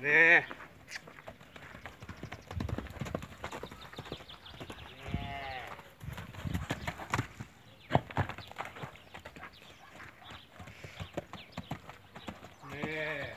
nè. Nè.